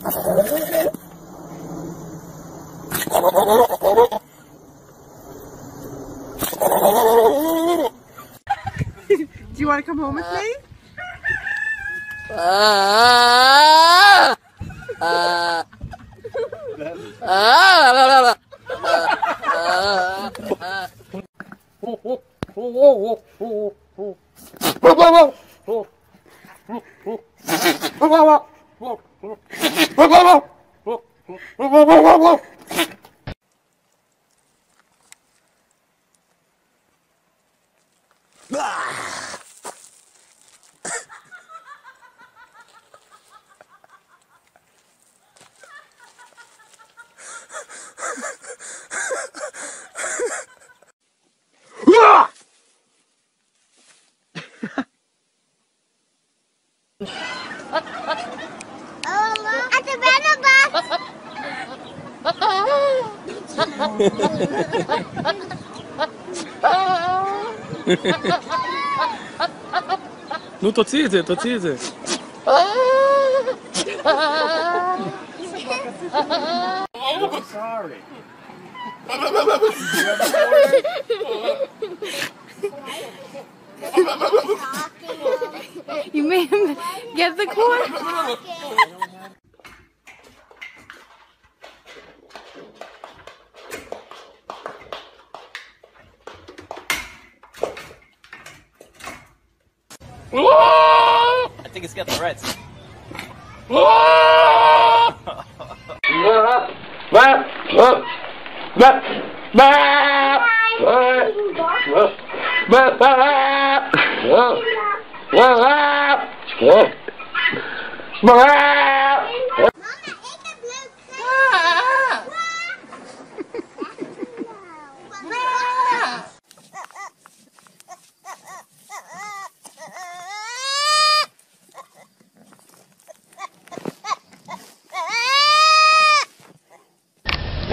Do you want to come home with me? Uh, uh, uh, uh, ah, At the נו, תוציא את זה, תוציא את זה. Sorry. You made him get the corn? I think it's got the Reds.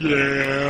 Yeah.